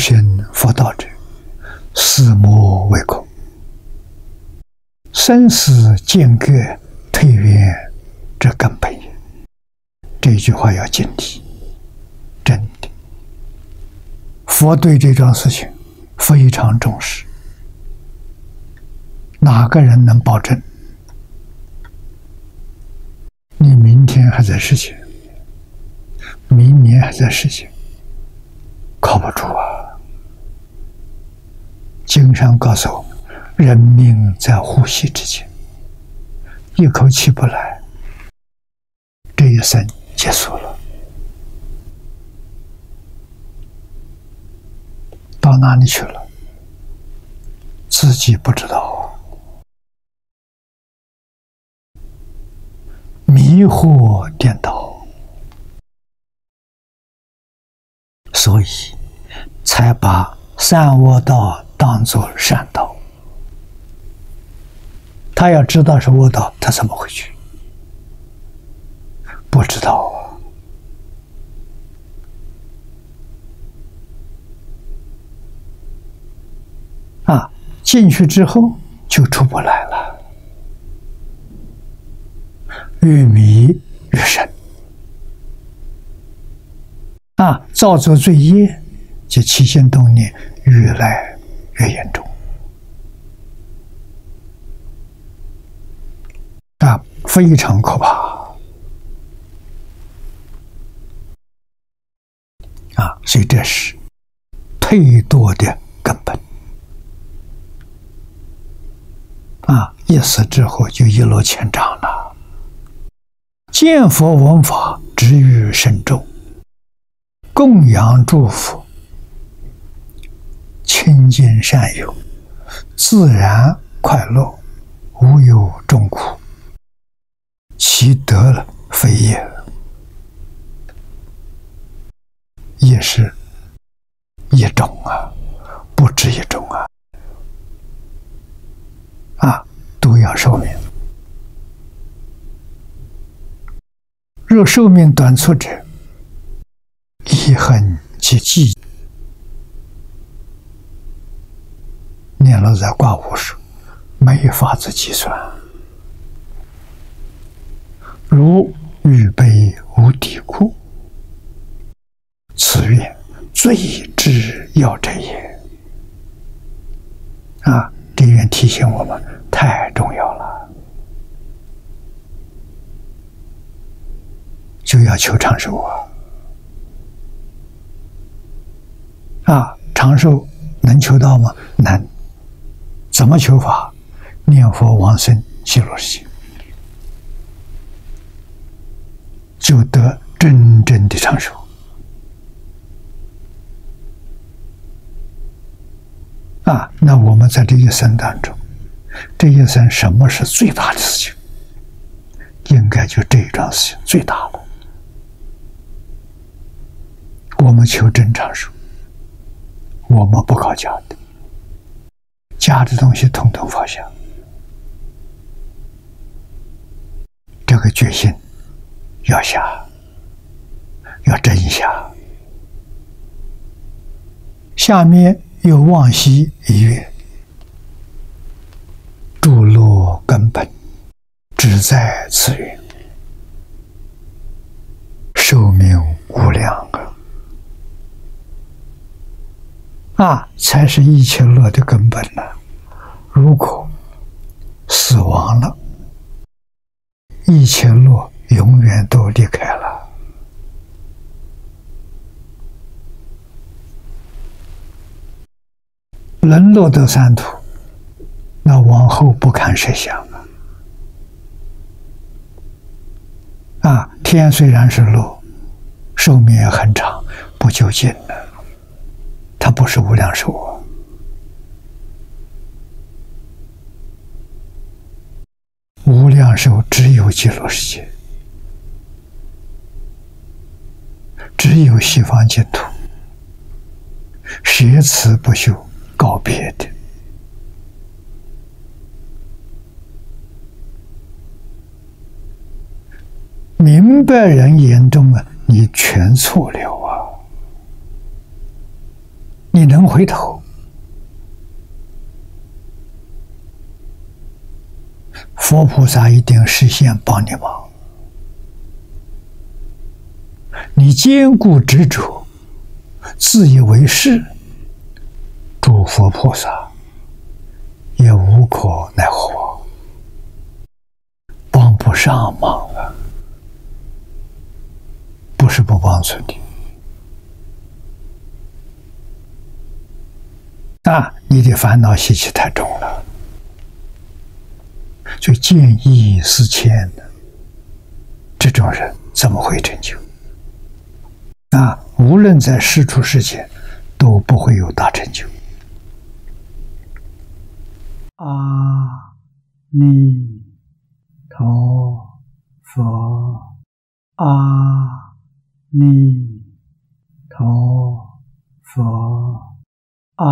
行佛道者，死魔为空，生死间隔退远，这根本也。这句话要警惕，真的。佛对这桩事情非常重视，哪个人能保证你明天还在世间，明年还在世间？靠不住啊！经上告诉我们，人命在呼吸之间，一口气不来，这一生结束了。到哪里去了？自己不知道啊！迷惑颠倒，所以才把善恶道当作善道。他要知道是恶道，他怎么回去？不知道啊！进去之后就出不来了，越迷越深。啊，造作罪业，就起心动念越来越严重。啊，非常可怕。啊，所以这是退堕的根本。啊，一死之后就一落千丈了。见佛闻法，止于慎重，供养祝福，亲近善友，自然快乐，无有众苦，其德非也。也是一种啊，不止一种啊。啊，都要寿命。若寿命短促者，遗恨及忌，念了在挂无数，没法子计算。如预备无底库，此愿最之要者也。啊。这愿提醒我们，太重要了，就要求长寿啊！啊，长寿能求到吗？能。怎么求法？念佛往生极乐世界，就得真正的长寿。啊，那我们在这一生当中，这一生什么是最大的事情？应该就这一桩事情最大了。我们求真长寿，我们不搞假的，家的东西统统放下。这个决心要下，要真下。下面。又往西一跃，诸落根本只在此缘，寿命无量啊！才是一切乐的根本呢。如果死亡了，一切乐永远都离开了。能落得三途，那往后不堪设想啊！啊，天虽然是落，寿命也很长，不就近了？不是无量寿啊！无量寿只有极乐世界，只有西方净土，舍此不修。告别的，明白人眼中啊，你全错了！你能回头，佛菩萨一定实现帮你忙。你坚固执着，自以为是，诸佛菩萨也无可奈何，帮不上忙啊！不是不帮助你。啊，你的烦恼习气太重了，就见异思迁的这种人怎么会成就？啊，无论在世出世间，都不会有大成就。阿弥陀佛，阿弥陀佛。阿